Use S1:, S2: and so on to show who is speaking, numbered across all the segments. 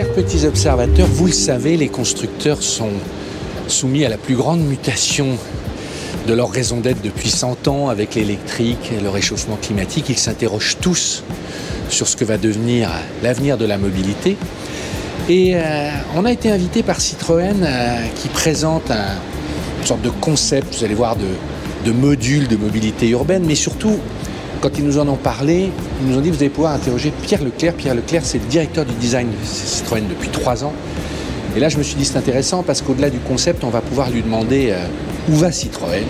S1: chers petits observateurs, vous le savez, les constructeurs sont soumis à la plus grande mutation de leur raison d'être depuis 100 ans avec l'électrique et le réchauffement climatique. Ils s'interrogent tous sur ce que va devenir l'avenir de la mobilité. Et euh, on a été invité par Citroën euh, qui présente un, une sorte de concept, vous allez voir, de module de mobilité urbaine, mais surtout, quand ils nous en ont parlé, ils nous ont dit vous allez pouvoir interroger Pierre Leclerc. Pierre Leclerc, c'est le directeur du design de Citroën depuis trois ans. Et là, je me suis dit c'est intéressant parce qu'au-delà du concept, on va pouvoir lui demander euh, où va Citroën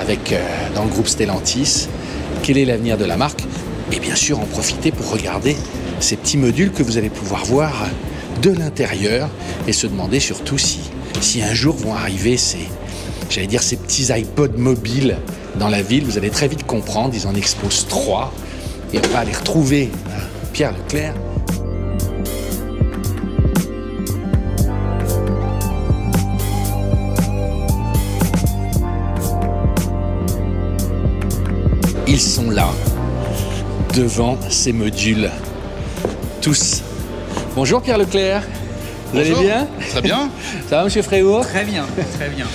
S1: avec euh, dans le groupe Stellantis, quel est l'avenir de la marque, et bien sûr en profiter pour regarder ces petits modules que vous allez pouvoir voir de l'intérieur et se demander surtout si, si un jour vont arriver ces, j'allais dire ces petits iPods mobiles dans la ville. Vous allez très vite comprendre, ils en exposent trois et on va aller retrouver euh, Pierre Leclerc. Ils sont là, devant ces modules. Tous. Bonjour Pierre Leclerc. Vous
S2: Bonjour.
S1: allez bien?
S2: Très bien.
S1: Ça va Monsieur Fréour
S3: Très bien, très bien.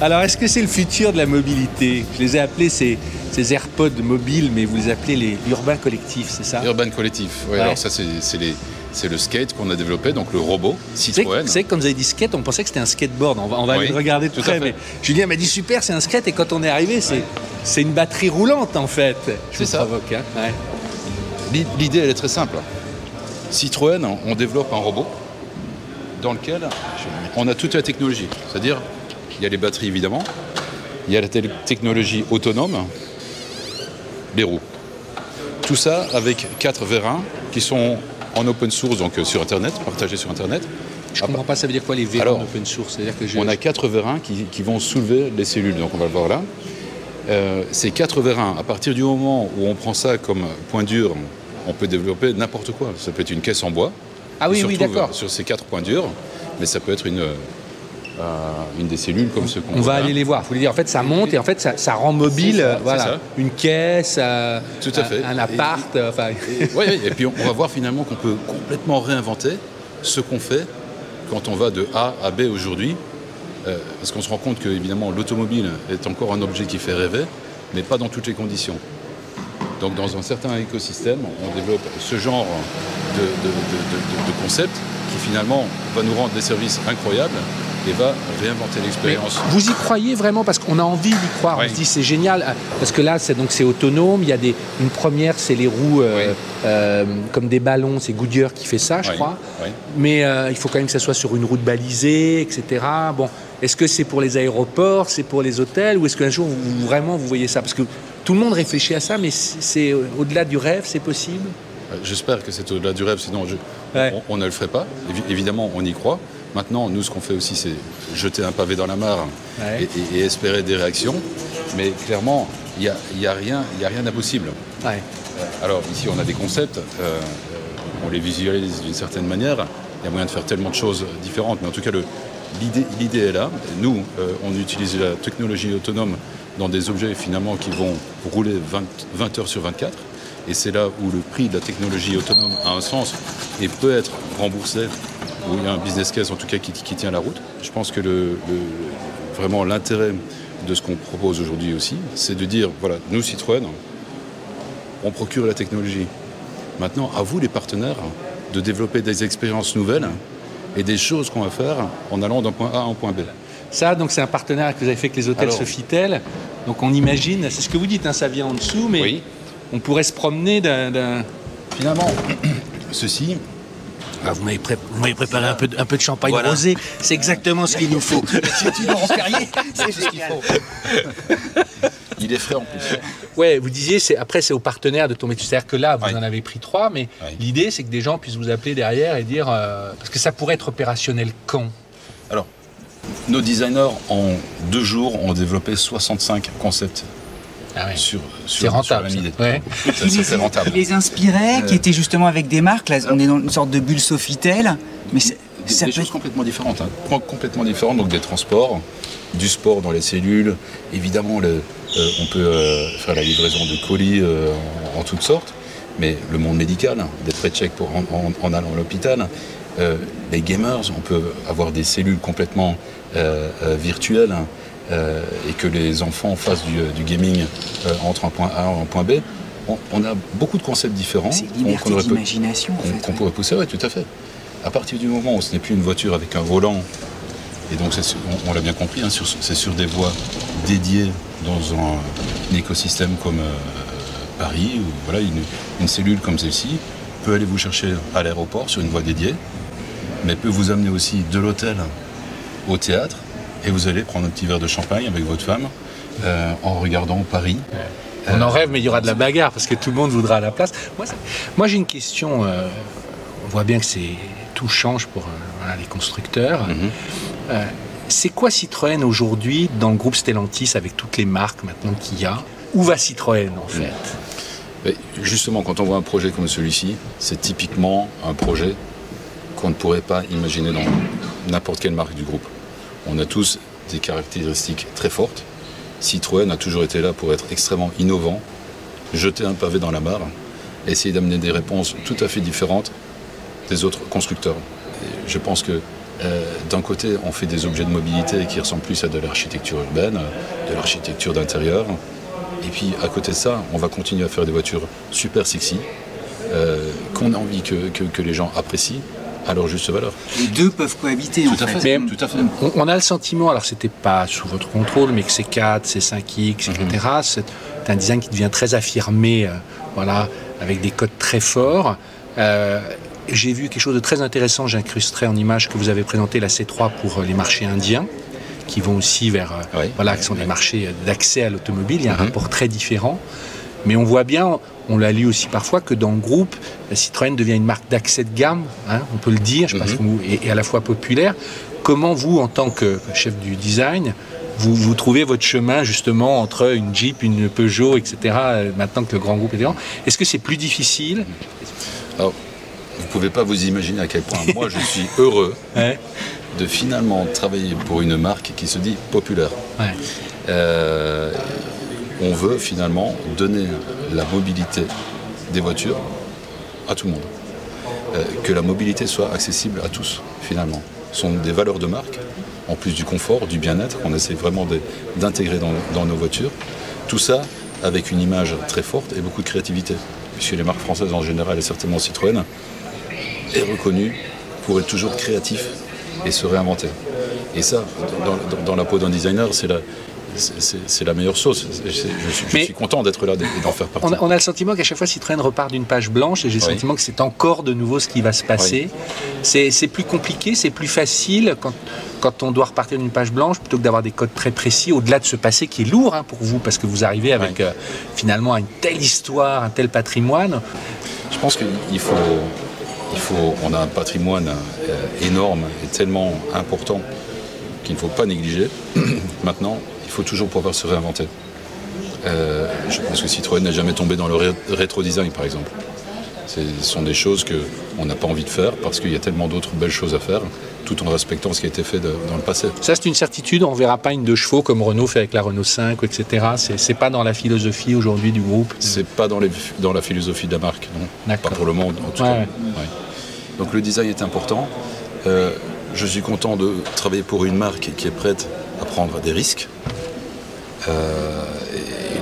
S1: Alors est-ce que c'est le futur de la mobilité? Je les ai appelés ces, ces AirPods mobiles, mais vous les appelez les urbains collectifs, c'est ça?
S2: Urban Collectif. Ouais,
S1: Ouais.
S2: Alors ça, c'est le skate qu'on a développé, donc le robot Citroën.
S1: c'est que quand vous avez dit skate, on pensait que c'était un skateboard. On va, on va
S2: Oui,
S1: le regarder de
S2: tout
S1: près. Mais Julien m'a dit super, c'est un skate. Et quand on est arrivé, c'est une batterie roulante en fait. Je
S2: C'est
S1: vous
S2: ça.
S1: provoque. hein. Ouais.
S2: L'idée, elle est très simple. Citroën, on développe un robot dans lequel on a toute la technologie. C'est-à-dire, il y a les batteries évidemment, il y a la technologie autonome, les roues. Tout ça avec quatre vérins qui sont en open source, donc euh, sur Internet, partagés sur Internet.
S1: Je comprends pas, ça veut dire quoi les
S2: Alors,
S1: en open source? Que je.
S2: On a quatre vérins qui, qui vont soulever les cellules, donc on va le voir là. Euh, ces quatre vérins, à partir du moment où on prend ça comme point dur, on peut développer n'importe quoi. Ça peut être une caisse en bois.
S1: Ah oui, oui, d'accord.
S2: Sur ces quatre points durs, mais ça peut être une, euh, une des cellules comme ce qu'on
S1: On va aller les voir. Vous voulez dire, en fait, ça monte et en fait, ça, ça rend mobile,
S2: ça,
S1: euh,
S2: c'est
S1: voilà,
S2: ça.
S1: une caisse, euh,
S2: Tout à
S1: un-
S2: fait.
S1: un,
S2: Et-
S1: appart. euh, enfin,
S2: Et, ouais, et puis on, on va voir finalement qu'on peut complètement réinventer ce qu'on fait quand on va de A à B aujourd'hui. Euh, parce qu'on se rend compte que évidemment l'automobile est encore un objet qui fait rêver, mais pas dans toutes les conditions. Donc dans un certain écosystème, on développe ce genre de, de- de- de- de- de concept qui finalement va nous rendre des services incroyables et va réinventer l'expérience.
S1: vous y croyez vraiment parce qu'on a envie d'y croire.
S2: Oui.
S1: On se dit c'est génial euh, parce que là c'est donc c'est autonome. Il y a des une première c'est les roues euh,
S2: Oui.
S1: euh, comme des ballons. C'est Goodyear qui fait ça, je
S2: Oui,
S1: crois. Mais euh, il faut quand même que ça soit sur une route balisée, etc. Bon, est-ce que c'est pour les aéroports, c'est pour les hôtels ou est-ce qu'un jour vous, vraiment vous voyez ça? Parce que tout le monde réfléchit à ça, mais c'est au-delà du rêve, c'est possible?
S2: J'espère que c'est au-delà du rêve, sinon je-
S1: Ouais.
S2: on, on ne le ferait pas. Évi- évidemment, on y croit. Maintenant, nous, ce qu'on fait aussi, c'est jeter un pavé dans la mare
S1: Ouais.
S2: et, et- et espérer des réactions. Mais clairement, il n'y a, y a rien il y a rien d'impossible.
S1: Ouais.
S2: Euh, Alors ici, on a des concepts, euh, on les visualise d'une certaine manière. Il y a moyen de faire tellement de choses différentes, mais en tout cas, l'idée est là. Nous, euh, on utilise la technologie autonome dans des objets finalement qui vont rouler 20, 20 heures sur 24. Et c'est là où le prix de la technologie autonome a un sens et peut être remboursé, où il y a un business case en tout cas qui, qui tient la route. Je pense que le, le- vraiment l'intérêt de ce qu'on propose aujourd'hui aussi, c'est de dire, voilà, nous Citroën, on procure la technologie. Maintenant, à vous les partenaires de développer des expériences nouvelles et des choses qu'on va faire en allant d'un point A à un point B.
S1: Ça, donc c'est un partenariat que vous avez fait avec les hôtels
S2: Alors-
S1: Sofitel. Donc on imagine, c'est ce que vous dites, hein, ça vient en dessous, mais
S2: Oui.
S1: on pourrait se promener d'un. d'un-
S2: Finalement, ceci,
S1: Ah, vous m'avez pré- préparé un peu, de, un peu de champagne
S2: Voilà.
S1: rosé, c'est exactement ce qu'il nous faut.
S3: C'est génial.
S2: il est frais en plus.
S1: Ouais, vous disiez, c'est, après c'est aux partenaires de tomber dessus. C'est-à-dire que là, vous en avez pris trois, mais l'idée c'est que des gens puissent vous appeler derrière et dire. euh, parce que ça pourrait être opérationnel quand?
S2: Alors, nos designers, en deux jours, ont développé 65 concepts
S1: Ah ouais.
S2: sur,
S1: rentable.
S2: sur la mide.
S1: ça. Ouais.
S2: Ça, ça, c'est rentable.
S3: Qui les inspirait, qui
S2: Euh.
S3: étaient justement avec des marques. Là, on est dans une sorte de bulle Sofitel. Mais c'est-
S2: Des,
S3: ça
S2: des
S3: peut
S2: choses complètement différentes, hein. Com- complètement différentes, donc des transports, du sport dans les cellules, évidemment le- euh, on peut euh, faire la livraison de colis euh, en, en toutes sortes, mais le monde médical, des frais de chèque pour en, allant à l'hôpital. Euh, les gamers, on peut avoir des cellules complètement euh, euh, virtuelles et que les enfants fassent du, gaming entre un point A et un point B. On, a beaucoup de concepts différents.
S3: C'est liberté d'imagination, en
S2: Qu'on pourrait pousser, oui, tout à fait. À partir du moment où ce n'est plus une voiture avec un volant, et donc on, l'a bien compris, hein, c'est sur des voies dédiées dans un, écosystème comme Paris, ou voilà, une, cellule comme celle-ci peut aller vous chercher à l'aéroport sur une voie dédiée, mais peut vous amener aussi de l'hôtel au théâtre, et vous allez prendre un petit verre de champagne avec votre femme euh, en regardant Paris.
S1: On en rêve, mais il y aura de la bagarre parce que tout le monde voudra la place. Moi, j'ai une question. Euh, on voit bien que c'est tout change pour euh, les constructeurs. Mhm. c'est quoi Citroën aujourd'hui dans le groupe Stellantis avec toutes les marques maintenant qu'il y a? Où va Citroën en fait?
S2: Justement, quand on voit un projet comme celui-ci, c'est typiquement un projet qu'on ne pourrait pas imaginer dans n'importe quelle marque du groupe. On a tous des caractéristiques très fortes. Citroën a toujours été là pour être extrêmement innovant, jeter un pavé dans la mare, essayer d'amener des réponses tout à fait différentes des autres constructeurs. je pense que euh, d'un côté, on fait des objets de mobilité qui ressemblent plus à de l'architecture urbaine, de l'architecture d'intérieur, et puis à côté de ça, on va continuer à faire des voitures super sexy, euh, qu'on a envie que, les gens apprécient à leur juste valeur.
S3: Les deux peuvent cohabiter en fait.
S1: tout à fait. On, a le sentiment, alors c'était pas sous votre contrôle, mais que ces 4, ces 5X, etc., c'est un design qui devient très affirmé, euh, voilà, avec des codes très forts. Euh, j'ai vu quelque chose de très intéressant, j'incrusterai en image que vous avez présenté la C3 pour les marchés indiens qui vont aussi vers, euh, voilà, qui sont des marchés d'accès à l'automobile. Il y a un mhm. rapport très différent. Mais on voit bien, on l'a lu aussi parfois, que dans le groupe, Citroën devient une marque d'accès de gamme, hein, on peut le dire, je pense mhm. et, à la fois populaire. Comment vous, en tant que chef du design, vous, vous trouvez votre chemin justement entre une Jeep, une Peugeot, etc., euh, maintenant que le grand groupe est devant Est-ce que c'est plus difficile?
S2: Alors, vous ne pouvez pas vous imaginer à quel point moi je suis heureux de finalement travailler pour une marque qui se dit populaire. Euh, on veut finalement donner la mobilité des voitures à tout le monde. Euh, que la mobilité soit accessible à tous, finalement. Ce sont des valeurs de marque, en plus du confort, du bien-être, qu'on essaie vraiment d'intégrer dans, dans, nos voitures. Tout ça avec une image très forte et beaucoup de créativité. Puisque les marques françaises en général, et certainement Citroën, est reconnue pour être toujours créatif et se réinventer. Et ça, dans, la peau d'un designer, c'est la, c'est la meilleure sauce. Je, suis, content d'être là et d'en faire partie.
S1: On a, le sentiment qu'à chaque fois Citroën repart d'une page blanche et j'ai le sentiment que c'est encore de nouveau ce qui va se passer. C'est plus compliqué, c'est plus facile quand, quand on doit repartir d'une page blanche plutôt que d'avoir des codes très précis au-delà de ce passé qui est lourd hein, pour vous parce que vous arrivez avec euh, finalement une telle histoire, un tel patrimoine.
S2: Je pense qu'il faut faut, on a un patrimoine euh, énorme et tellement important qu'il ne faut pas négliger. Maintenant, faut toujours pouvoir se réinventer. Euh, je pense que Citroën n'a jamais tombé dans le rétro-design, par exemple. Ce sont des choses qu'on n'a pas envie de faire parce qu'il y a tellement d'autres belles choses à faire, tout en respectant ce qui a été fait dans le passé.
S1: Ça, c'est une certitude. On ne verra pas une deux chevaux comme Renault fait avec la Renault 5, etc. C'est n'est pas dans la philosophie aujourd'hui du groupe.
S2: C'est pas dans, dans, la philosophie de la marque, non. Pas pour le monde, en tout cas. Donc le design est important. Euh, je suis content de travailler pour une marque qui est prête à prendre des risques. Euh,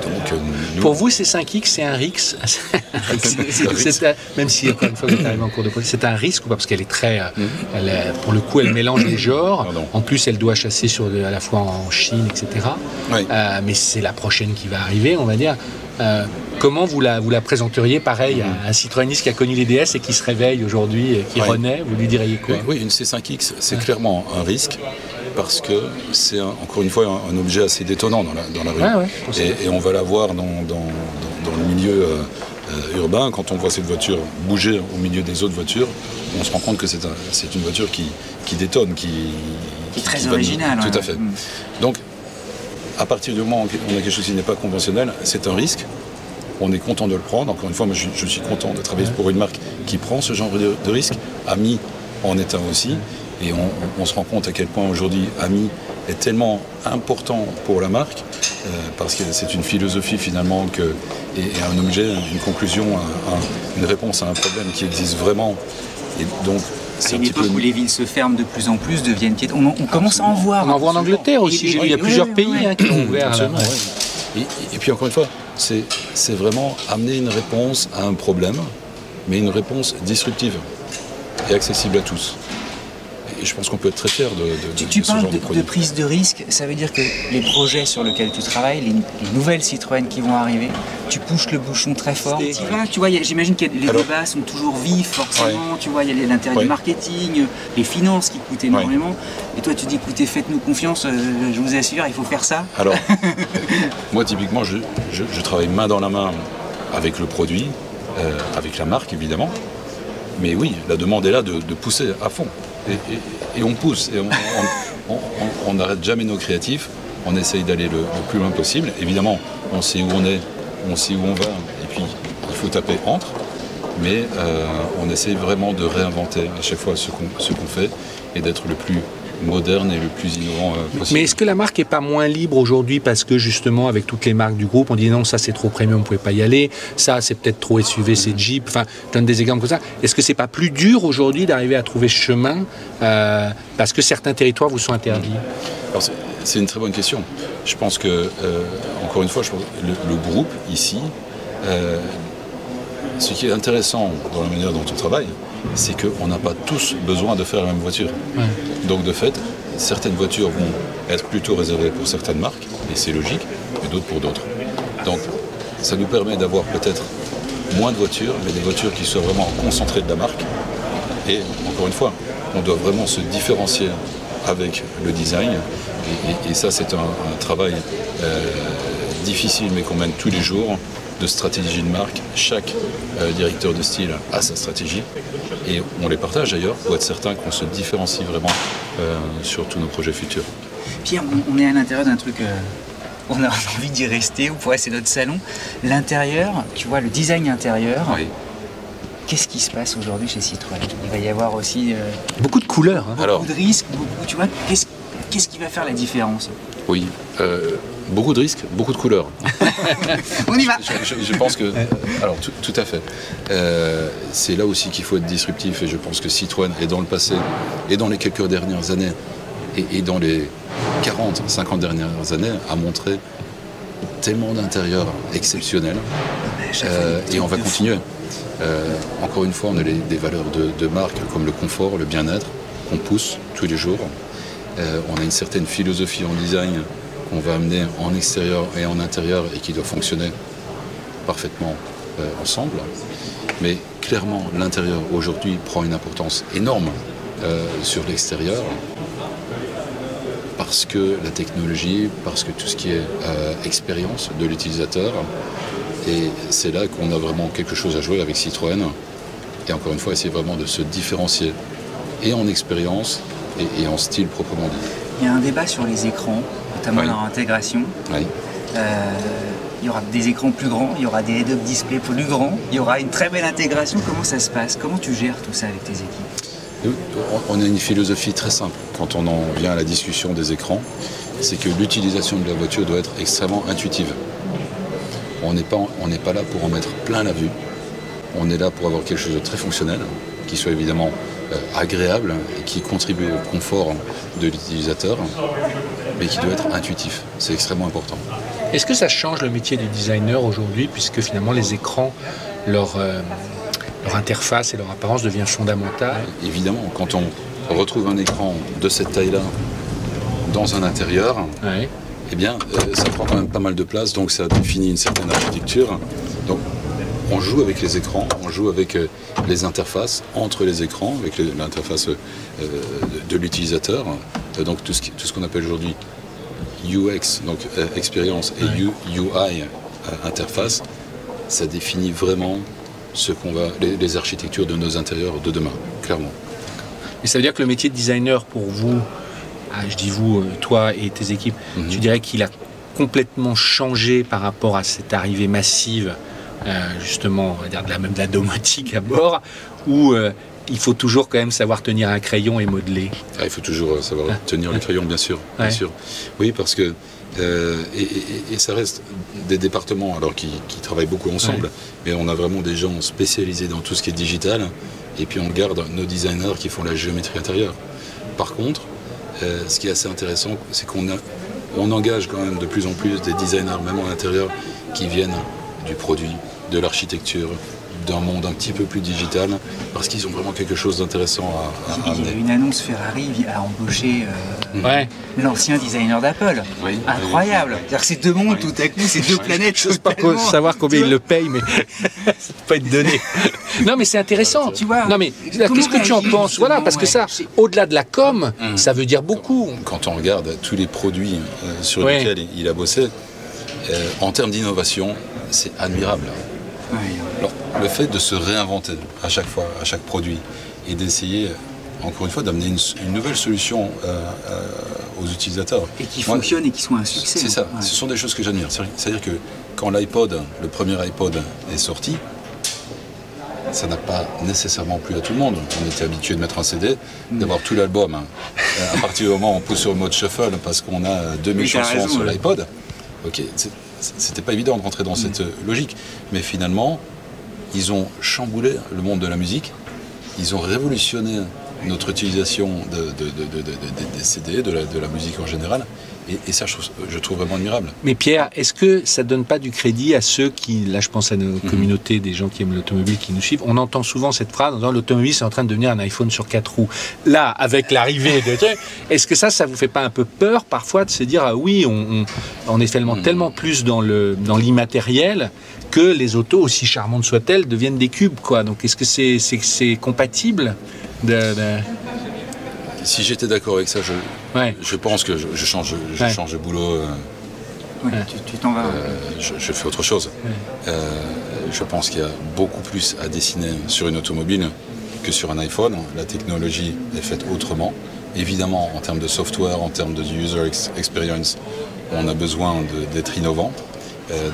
S1: donc, euh, Pour vous, c'est 5X, c'est un RIX. même si, encore une fois, vous êtes arrivé en cours de c'est un risque ou pas? Parce qu'elle est très. Mhm. pour le coup, elle mélange les genres. En plus, elle doit chasser sur, à la fois en Chine, etc. mais c'est la prochaine qui va arriver, on va dire. Comment vous la, vous la présenteriez, pareil, à un Citroëniste qui a connu les DS et qui se réveille aujourd'hui et qui renaît? Vous lui diriez quoi?
S2: Oui, une C5X, c'est clairement un risque parce que c'est encore une fois un, objet assez détonnant dans la, dans la rue. et, on va la voir dans, le milieu euh, euh, urbain. Quand on voit cette voiture bouger au milieu des autres voitures, on se rend compte que c'est une voiture qui, détonne, qui,
S3: est très originale.
S2: Tout à fait. Mm. Donc, à partir du moment où on a quelque chose qui n'est pas conventionnel, c'est un risque on est content de le prendre. Encore une fois, moi, je, suis content de travailler pour une marque qui prend ce genre de, risque. Ami en est un aussi. Et on, se rend compte à quel point aujourd'hui Ami est tellement important pour la marque, parce que c'est une philosophie finalement que, et, un objet, une conclusion, une réponse à un problème qui existe vraiment.
S3: Et donc c'est une époque où les villes se ferment de plus en plus, deviennent. On, commence à en voir.
S1: On en voit en Angleterre aussi. il y a plusieurs pays hein, qui ont ouvert.
S2: Et, puis encore une fois, c'est vraiment amener une réponse à un problème, mais une réponse disruptive et accessible à tous je pense qu'on peut être très fier de,
S3: de, tu, parles de, prise de risque, ça veut dire que les projets sur lesquels tu travailles, les, nouvelles Citroën qui vont arriver, tu pousses le bouchon très fort. Tu vois, j'imagine que les débats sont toujours vifs, forcément. Tu vois, il y a l'intérêt du marketing, les finances qui coûtent énormément. Et toi, tu dis, écoutez, faites-nous confiance, euh, je vous assure, il faut faire ça.
S2: Alors, moi, typiquement, je, travaille main dans la main avec le produit, euh, avec la marque, évidemment. Mais oui, la demande est là de pousser à fond et, on pousse, et on n'arrête jamais nos créatifs, on essaye d'aller le, plus loin possible. Évidemment, on sait où on est, on sait où on va, et puis il faut taper entre, mais euh, on essaye vraiment de réinventer à chaque fois ce qu'on fait et d'être le plus moderne et le plus innovant euh, possible.
S1: Mais est-ce que la marque n'est pas moins libre aujourd'hui parce que justement avec toutes les marques du groupe, on dit non ça c'est trop premium, on ne pouvait pas y aller, ça c'est peut-être trop SUV, c'est Jeep, enfin je donne des exemples comme ça. Est-ce que c'est pas plus dur aujourd'hui d'arriver à trouver ce chemin euh, parce que certains territoires vous sont interdits?
S2: C'est une très bonne question. Je pense que, euh, encore une fois, je pense le, groupe ici, ce qui est intéressant dans la manière dont on travaille, c'est qu'on n'a pas tous besoin de faire la même voiture. Donc de fait, certaines voitures vont être plutôt réservées pour certaines marques, et c'est logique, et d'autres pour d'autres. Donc ça nous permet d'avoir peut-être moins de voitures, mais des voitures qui soient vraiment concentrées de la marque. Et encore une fois, on doit vraiment se différencier avec le design. Et, ça, c'est un, travail euh, difficile, mais qu'on mène tous les jours de stratégie de marque. Chaque euh, directeur de style a sa stratégie et on les partage d'ailleurs pour être certain qu'on se différencie vraiment euh, sur tous nos projets futurs.
S3: Pierre, on est à l'intérieur d'un truc. Euh, on a envie d'y rester, ou pourrait c'est notre salon. L'intérieur, tu vois, le design intérieur. Qu'est-ce qui se passe aujourd'hui chez Citroën? Il va y avoir aussi
S1: beaucoup de couleurs,
S3: hein. beaucoup de risques, beaucoup, tu vois. Qu'est-ce qui va faire la différence?
S2: Oui, Beaucoup de risques, beaucoup de couleurs.
S3: On y va
S2: je, pense que. Alors, tout, à fait. Euh, c'est là aussi qu'il faut être disruptif et je pense que Citroën est dans le passé et dans les quelques dernières années et, dans les 40, 50 dernières années a montré tellement d'intérieurs exceptionnels euh, et on va continuer. Euh, encore une fois, on a des valeurs de, de, marque comme le confort, le bien-être qu'on pousse tous les jours. on a une certaine philosophie en design qu'on va amener en extérieur et en intérieur et qui doit fonctionner parfaitement euh, ensemble. Mais clairement, l'intérieur aujourd'hui prend une importance énorme euh, sur l'extérieur parce que la technologie, parce que tout ce qui est euh, expérience de l'utilisateur, et c'est là qu'on a vraiment quelque chose à jouer avec Citroën. Et encore une fois, essayer vraiment de se différencier et en expérience et en style proprement dit.
S3: Il y a un débat sur les écrans notamment leur intégration. Euh, il y aura des écrans plus grands, il y aura des head-up displays plus grands, il y aura une très belle intégration. Comment ça se passe? Comment tu gères tout ça avec tes équipes?
S2: On a une philosophie très simple quand on en vient à la discussion des écrans, c'est que l'utilisation de la voiture doit être extrêmement intuitive. On n'est pas, pas là pour en mettre plein la vue, on est là pour avoir quelque chose de très fonctionnel, qui soit évidemment agréable et qui contribue au confort de l'utilisateur, mais qui doit être intuitif. C'est extrêmement important.
S1: Est-ce que ça change le métier du designer aujourd'hui, puisque finalement les écrans, leur, euh, leur interface et leur apparence devient fondamentale?
S2: Évidemment, quand on retrouve un écran de cette taille-là dans un intérieur, eh bien, euh, ça prend quand même pas mal de place, donc ça définit une certaine architecture. Donc, on joue avec les écrans, on joue avec euh, les interfaces entre les écrans, avec l'interface euh, de l'utilisateur. Euh, donc tout ce qu'on appelle aujourd'hui UX, donc expérience, et UI, interface, ça définit vraiment ce qu'on va, les, architectures de nos intérieurs de demain, clairement.
S1: Et ça veut dire que le métier de designer pour vous, ah, je dis vous, toi et tes équipes, mhm. tu dirais qu'il a complètement changé par rapport à cette arrivée massive justement, on va dire de la même de la domotique à bord, ou euh, il faut toujours quand même savoir tenir un crayon et modeler.
S2: Ah, il faut toujours euh, savoir tenir le crayon, bien sûr, bien sûr. Oui, parce que euh, et, ça reste des départements alors qui, travaillent beaucoup ensemble, mais on a vraiment des gens spécialisés dans tout ce qui est digital, et puis on garde nos designers qui font la géométrie intérieure. Par contre, euh, ce qui est assez intéressant, c'est qu'on on engage quand même de plus en plus des designers, même en intérieur, qui viennent du produit, de l'architecture, d'un monde un petit peu plus digital, parce qu'ils ont vraiment quelque chose d'intéressant à,
S3: amener. Il y a une annonce Ferrari a embauché euh, l'ancien designer d'Apple. Incroyable. C'est-à-dire que ces deux mondes, tout à coup, ces deux planètes.
S1: Je ne pas savoir combien il le paye, mais ça peut pas être donné. non, mais c'est intéressant. Tu vois, non, mais qu'est-ce que tu en penses Voilà, parce que ça, au-delà de la com, hum. ça veut dire beaucoup.
S2: Quand on regarde tous les produits euh, sur lesquels il a bossé, euh, en termes d'innovation, c'est admirable. Alors, le fait de se réinventer à chaque fois, à chaque produit, et d'essayer, encore une fois, d'amener une, nouvelle solution euh, euh, aux utilisateurs.
S3: Et qui fonctionne et qui soit un succès.
S2: C'est ça, ce sont des choses que j'admire. C'est-à-dire que quand l'iPod, le premier iPod est sorti, ça n'a pas nécessairement plu à tout le monde. On était habitué de mettre un CD, d'avoir tout l'album. Hein. À partir du moment où on pousse sur le mode shuffle parce qu'on a 2000 chansons sur l'iPod, ok, c'était pas évident de rentrer dans cette logique. Mais finalement, ils ont chamboulé le monde de la musique, ils ont révolutionné notre utilisation des CD, de la, musique en général. Et, ça, je trouve, vraiment admirable.
S1: Mais Pierre, est-ce que ça donne pas du crédit à ceux qui, là je pense à nos mhm. communautés, des gens qui aiment l'automobile, qui nous suivent, on entend souvent cette phrase l'automobile c'est en train de devenir un iPhone sur quatre roues. Là, avec l'arrivée de est-ce que ça, ça vous fait pas un peu peur parfois de se dire ah oui, on, est tellement, mhm. tellement plus dans l'immatériel que les autos, aussi charmantes soient-elles, deviennent des cubes quoi? Donc est-ce que c'est c'est compatible?
S2: Si j'étais d'accord avec ça, je, je pense que je, change, je change de boulot. Euh,
S3: tu t'en vas.
S2: Euh, je, fais autre chose. Euh, je pense qu'il y a beaucoup plus à dessiner sur une automobile que sur un iPhone. La technologie est faite autrement. Évidemment, en termes de software, en termes de user experience, on a besoin d'être innovant,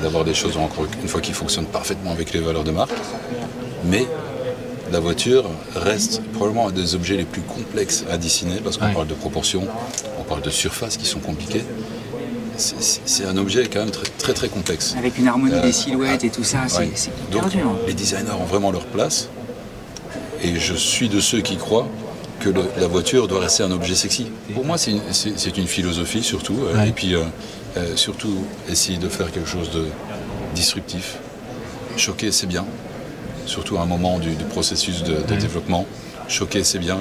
S2: d'avoir des choses encore une fois qui fonctionnent parfaitement avec les valeurs de marque. Mais la voiture reste probablement un des objets les plus complexes à dessiner parce qu'on parle de proportions, on parle de surfaces qui sont compliquées. C'est un objet quand même très très, complexe.
S3: Avec une harmonie des euh, silhouettes et tout ça, c'est hyper dur.
S2: Les designers ont vraiment leur place et je suis de ceux qui croient que la voiture doit rester un objet sexy. Pour moi, c'est une, philosophie surtout, euh, et puis euh, surtout essayer de faire quelque chose de disruptif. Choquer, c'est bien, surtout à un moment du, processus de, développement. Choquer, c'est bien,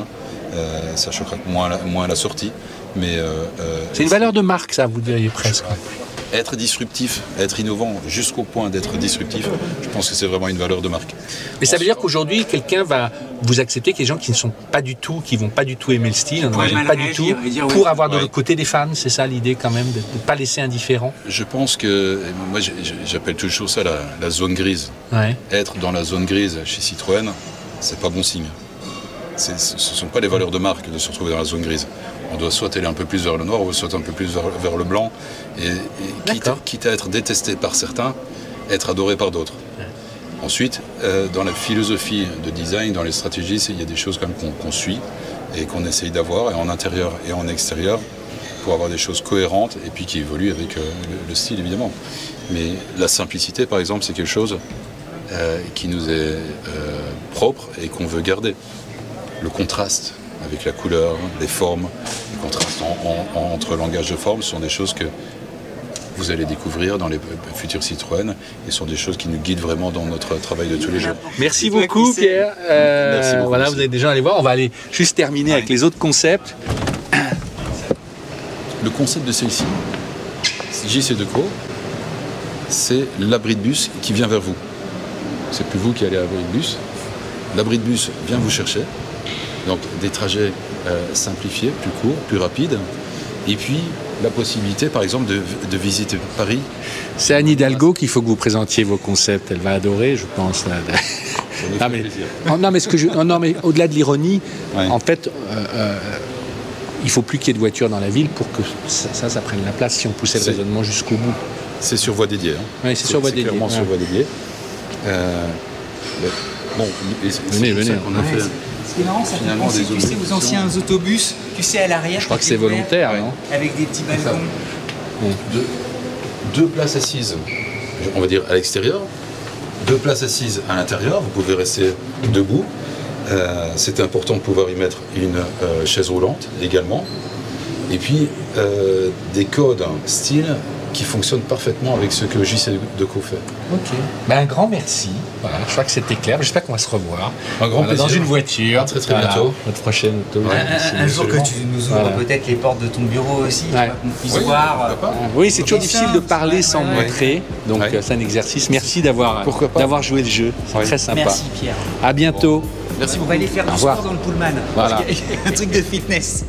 S2: euh, ça choquera moins, moins à la sortie. Mais euh,
S1: euh, c'est une valeur de marque, ça, vous diriez presque
S2: être disruptif, être innovant jusqu'au point d'être disruptif, je pense que c'est vraiment une valeur de marque.
S1: Mais ça veut dire qu'aujourd'hui, quelqu'un va vous accepter qu'il y a des gens qui ne sont pas du tout, qui vont pas du tout aimer le style, pas du tout, pour avoir de l'autre côté des fans, c'est ça l'idée quand même, de ne pas laisser indifférent?
S2: Je pense que, moi j'appelle toujours ça la, zone grise. Être dans la zone grise chez Citroën, c'est pas bon signe. Ce ne sont pas les valeurs de marque de se retrouver dans la zone grise on doit soit aller un peu plus vers le noir ou soit un peu plus vers, le blanc, et, quitte, à être détesté par certains, être adoré par d'autres. Ensuite, euh, dans la philosophie de design, dans les stratégies, il y a des choses qu'on suit et qu'on essaye d'avoir, et en intérieur et en extérieur, pour avoir des choses cohérentes et puis qui évoluent avec euh, le, style évidemment. Mais la simplicité, par exemple, c'est quelque chose euh, qui nous est propre et qu'on veut garder. Le contraste, avec la couleur, les formes, les contrastes entre langage de forme sont des choses que vous allez découvrir dans les futurs Citroën et sont des choses qui nous guident vraiment dans notre travail de tous les jours.
S1: Merci beaucoup Pierre. Euh, voilà, vous êtes déjà allé voir. On va aller juste terminer avec les autres concepts.
S2: Le concept de celle-ci, JC Deco, c'est l'abri de bus qui vient vers vous. C'est plus vous qui allez à l'abri de bus. L'abri de bus vient vous chercher. Donc des trajets euh, simplifiés, plus courts, plus rapides. Et puis la possibilité, par exemple, de, visiter Paris.
S1: C'est Anne Hidalgo qu'il faut que vous présentiez vos concepts. Elle va adorer, je pense. non, mais, non, mais, ce que je, non, mais au-delà de l'ironie, en fait, euh, euh, il faut plus qu'il y ait de voitures dans la ville pour que ça, ça, prenne la place si on poussait le raisonnement jusqu'au bout.
S2: C'est sur voie dédiée. Hein.
S1: Oui, c'est sur voie dédiée.
S2: clairement sur voie dédiée. bon,
S1: venez, venez.
S2: qu'on a fait
S3: Ce qui est marrant, ça fait
S2: Finalement,
S3: penser, tu sais, aux anciens autobus, tu sais, à l'arrière.
S1: Je crois que c'est volontaire, non
S3: Avec des petits balcons.
S2: deux, deux places assises, on va dire à l'extérieur, deux places assises à l'intérieur, vous pouvez rester debout. Euh, c'est important de pouvoir y mettre une euh, chaise roulante également. Et puis euh, des codes style qui fonctionnent parfaitement avec ce que JC Deco fait.
S1: Ok. Ben, un grand merci. Voilà, je crois que c'était clair. J'espère qu'on va se revoir.
S2: Un grand
S1: Voilà, Dans
S2: plaisir.
S1: une voiture.
S2: À très, très bientôt.
S1: Notre prochaine auto.
S3: Un, un- un jour que tu nous ouvres
S1: Voilà.
S3: peut-être les portes de ton bureau aussi,
S1: Ouais.
S3: vois, qu'on puisse
S2: Oui,
S3: voir. euh.
S1: Oui, c'est toujours difficile de parler
S3: ouais,
S1: sans
S3: ouais, ouais.
S1: montrer. Donc
S2: Ouais.
S1: euh, c'est un exercice. Merci d'avoir joué le jeu. C'est
S2: Ouais.
S1: très sympa.
S3: Merci Pierre.
S1: À bientôt.
S2: Merci
S3: On
S2: beaucoup.
S3: va aller faire du sport dans le pullman.
S1: Voilà.
S3: Un truc de fitness.